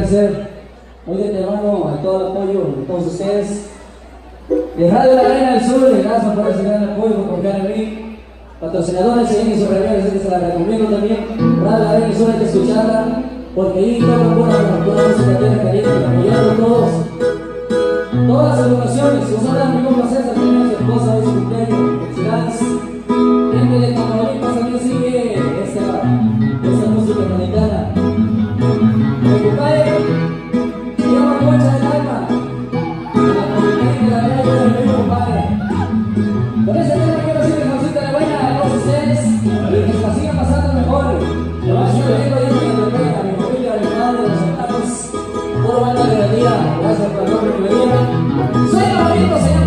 agradecer muy de antemano a todo el apoyo de todos ustedes. De Radio La Arena del Sur, gracias por ese gran apoyo, por confiar en mí. Patrocinadores y supermercados, que se la recomiendo también. Radio La Arena del Sur hay que escucharla, porque ahí toca buena cultura música tiene cariño, apoyando a todos. Todas las educaciones, usadas mi complacencia, tienen su esposa, Puro banda. Gracias por la que me dieron. Suena bonito, señor.